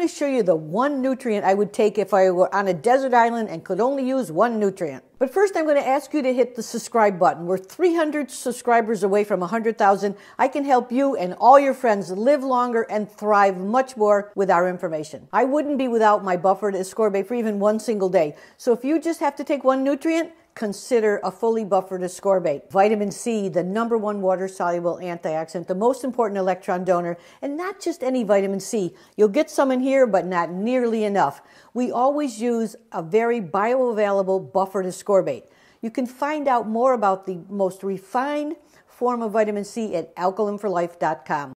going to show you the one nutrient I would take if I were on a desert island and could only use one nutrient. But first, I'm going to ask you to hit the subscribe button. We're 300 subscribers away from 100,000. I can help you and all your friends live longer and thrive much more with our information. I wouldn't be without my buffered ascorbate for even one single day. So if you just have to take one nutrient, consider a fully buffered ascorbate. Vitamin C, the number one water soluble antioxidant, the most important electron donor, and not just any vitamin C. You'll get some in here, but not nearly enough. We always use a very bioavailable buffered ascorbate. You can find out more about the most refined form of vitamin C at alkalineforlife.com.